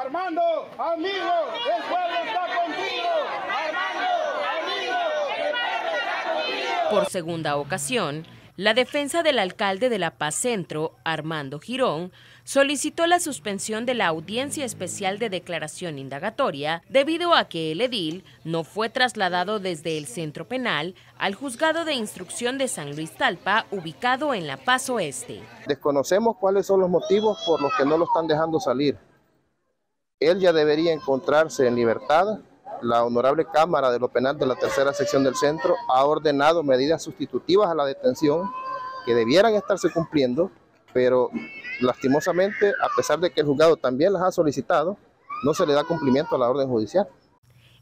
Armando, amigo, el pueblo está contigo. Armando, amigo, el pueblo está contigo. Por segunda ocasión, la defensa del alcalde de La Paz Centro, Armando Girón, solicitó la suspensión de la audiencia especial de declaración indagatoria debido a que el edil no fue trasladado desde el centro penal al juzgado de instrucción de San Luis Talpa, ubicado en La Paz Oeste. Desconocemos cuáles son los motivos por los que no lo están dejando salir. Él ya debería encontrarse en libertad la Honorable Cámara de lo Penal de la Tercera Sección del Centro ha ordenado medidas sustitutivas a la detención que debieran estarse cumpliendo, pero lastimosamente, a pesar de que el juzgado también las ha solicitado, no se le da cumplimiento a la orden judicial.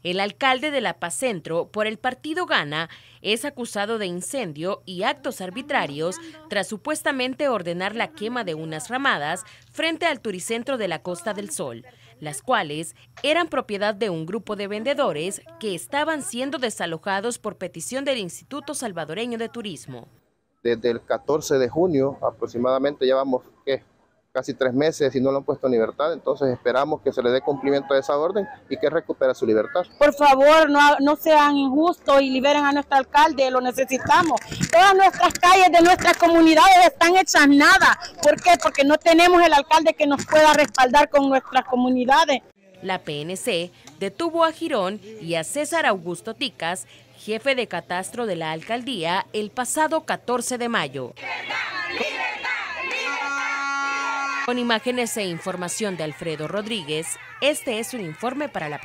El alcalde de La Paz Centro, por el partido Gana, es acusado de incendio y actos arbitrarios tras supuestamente ordenar la quema de unas ramadas frente al turicentro de la Costa del Sol, las cuales eran propiedad de un grupo de vendedores que estaban siendo desalojados por petición del Instituto Salvadoreño de Turismo. Desde el 14 de junio aproximadamente llevamos ¿qué? Casi tres meses y no lo han puesto en libertad, entonces esperamos que se le dé cumplimiento a esa orden y que recupere su libertad. Por favor, no, no sean injustos y liberen a nuestro alcalde, lo necesitamos. Todas nuestras calles de nuestras comunidades están hechas nada. ¿Por qué? Porque no tenemos el alcalde que nos pueda respaldar con nuestras comunidades. La PNC detuvo a Girón y a César Augusto Ticas, jefe de catastro de la alcaldía, el pasado 14 de mayo. Con imágenes e información de Alfredo Rodríguez, este es un informe para la.